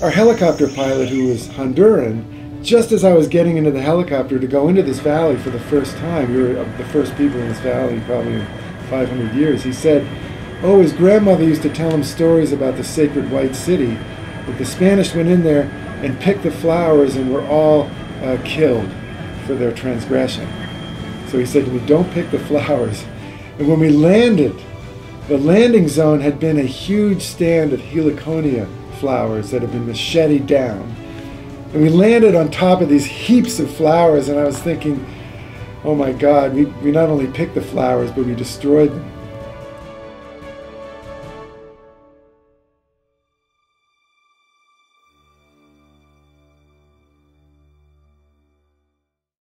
our helicopter pilot, who was Honduran, just as I was getting into the helicopter to go into this valley for the first time, we were the first people in this valley probably in 500 years, he said, Oh, his grandmother used to tell him stories about the sacred white city. That the Spanish went in there and picked the flowers and were all uh, killed for their transgression. So he said to me, Don't pick the flowers. And when we landed, the landing zone had been a huge stand of heliconia flowers that had been macheted down. And we landed on top of these heaps of flowers, and I was thinking, oh my God, we, we not only picked the flowers, but we destroyed them.